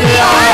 Yeah.